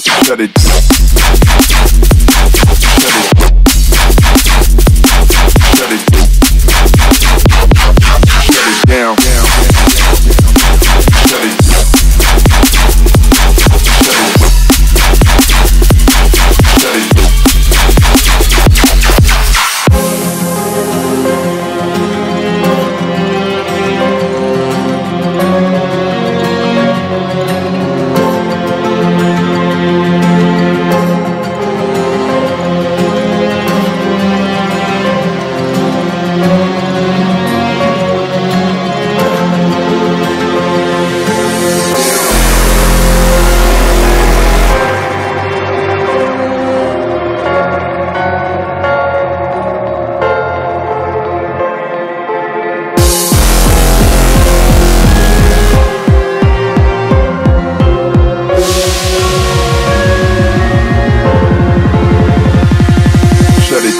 Shut it. Shut it.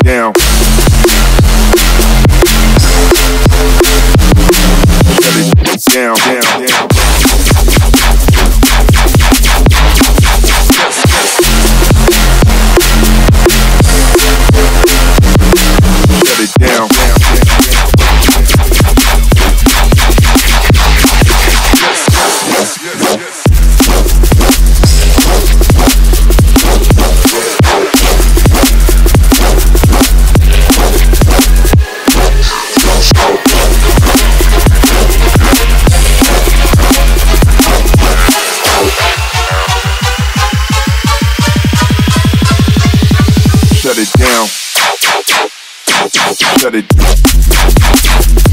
Down. Down. Shut it.